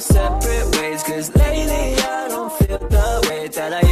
separate ways. Cause lately I don't feel the way that I